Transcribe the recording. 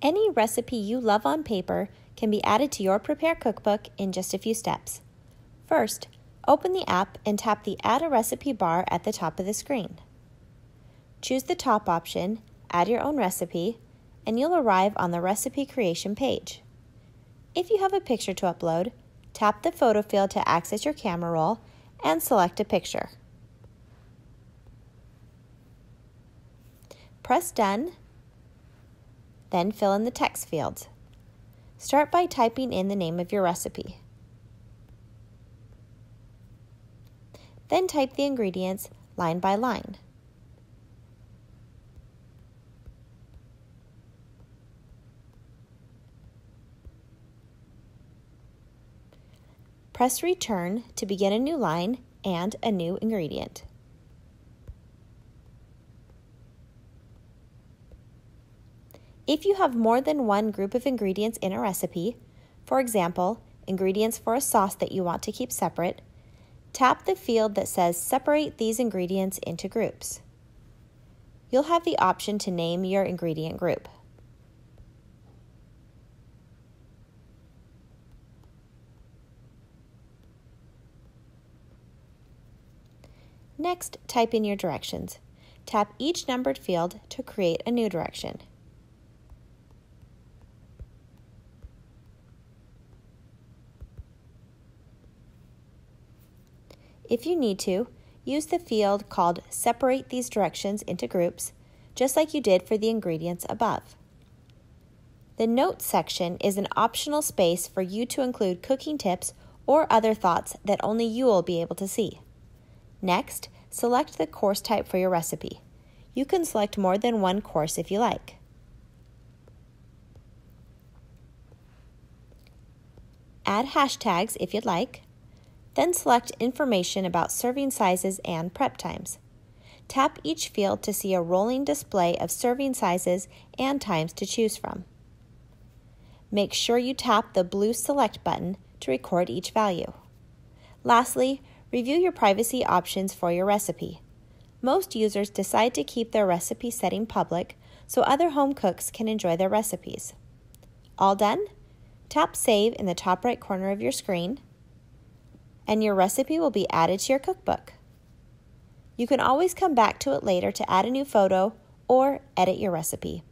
Any recipe you love on paper can be added to your Prepear cookbook in just a few steps. First, open the app and tap the Add a Recipe bar at the top of the screen. Choose the top option, Add Your Own Recipe, and you'll arrive on the recipe creation page. If you have a picture to upload, tap the photo field to access your camera roll and select a picture. Press Done, then fill in the text fields. Start by typing in the name of your recipe. Then type the ingredients line by line. Press return to begin a new line and a new ingredient. If you have more than one group of ingredients in a recipe, for example, ingredients for a sauce that you want to keep separate, tap the field that says Separate these ingredients into groups. You'll have the option to name your ingredient group. Next, type in your directions. Tap each numbered field to create a new direction. If you need to, use the field called Separate these directions into groups, just like you did for the ingredients above. The Notes section is an optional space for you to include cooking tips or other thoughts that only you will be able to see. Next, select the course type for your recipe. You can select more than one course if you like. Add hashtags if you'd like. Then select information about serving sizes and prep times. Tap each field to see a rolling display of serving sizes and times to choose from. Make sure you tap the blue Select button to record each value. Lastly, Review your privacy options for your recipe. Most users decide to keep their recipe setting public so other home cooks can enjoy their recipes. All done? Tap Save in the top right corner of your screen, and your recipe will be added to your cookbook. You can always come back to it later to add a new photo or edit your recipe.